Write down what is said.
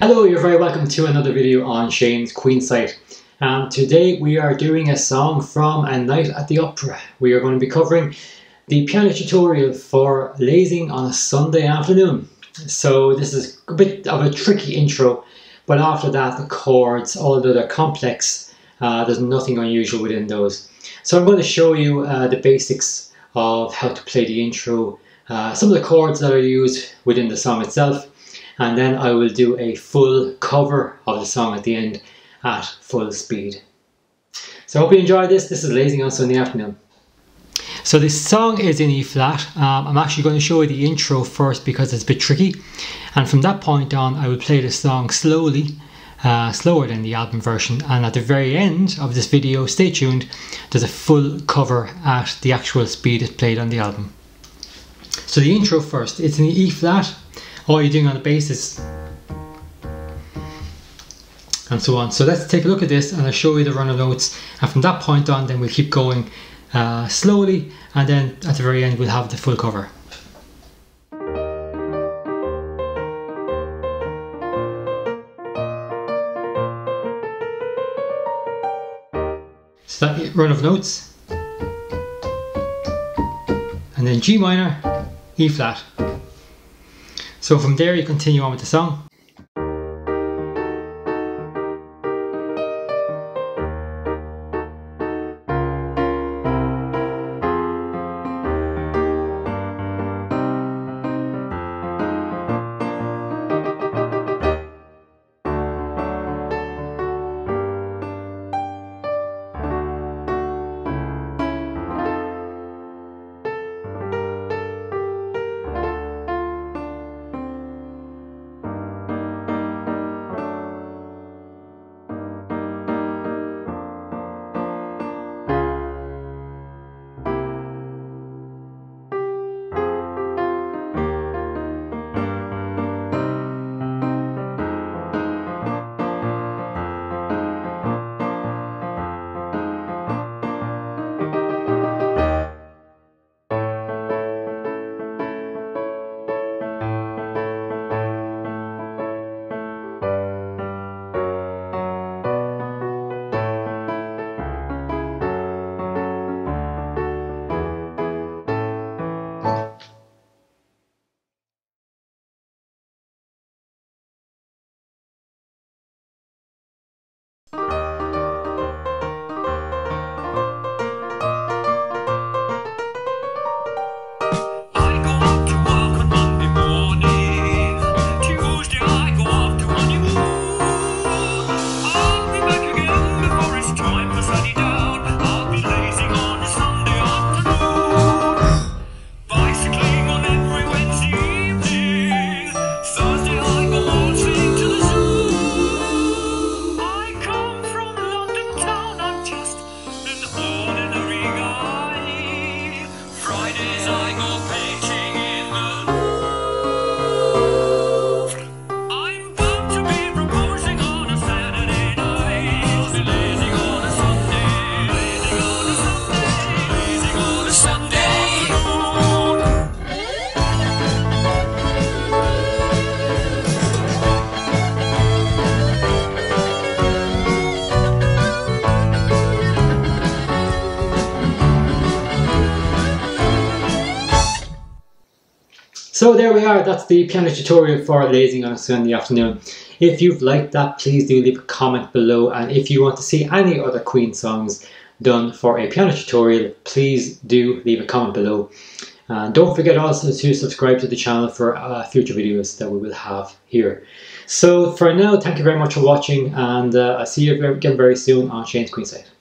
Hello, you're very welcome to another video on Shane's Queen Site. Um, today we are doing a song from A Night at the Opera. We are going to be covering the piano tutorial for lazing on a Sunday afternoon. So this is a bit of a tricky intro, but after that the chords, although they're complex, uh, there's nothing unusual within those. So I'm going to show you uh, the basics of how to play the intro, uh, some of the chords that are used within the song itself, and then I will do a full cover of the song at the end at full speed. So I hope you enjoyed this. This is Lazing on Sunday afternoon. So this song is in E flat. Um, I'm actually going to show you the intro first because it's a bit tricky. And from that point on, I will play the song slowly, uh, slower than the album version. And at the very end of this video, stay tuned, there's a full cover at the actual speed it played on the album. So the intro first, it's in E flat all you're doing on the basis and so on. So let's take a look at this and I'll show you the run of notes and from that point on then we'll keep going uh, slowly and then at the very end we'll have the full cover. So that run of notes and then G minor, E flat. So from there you continue on with the song. So there we are, that's the piano tutorial for lazing on a Sunday afternoon. If you've liked that, please do leave a comment below and if you want to see any other Queen songs done for a piano tutorial, please do leave a comment below. And don't forget also to subscribe to the channel for uh, future videos that we will have here. So for now, thank you very much for watching and uh, I'll see you again very soon on Shane's Queen Site.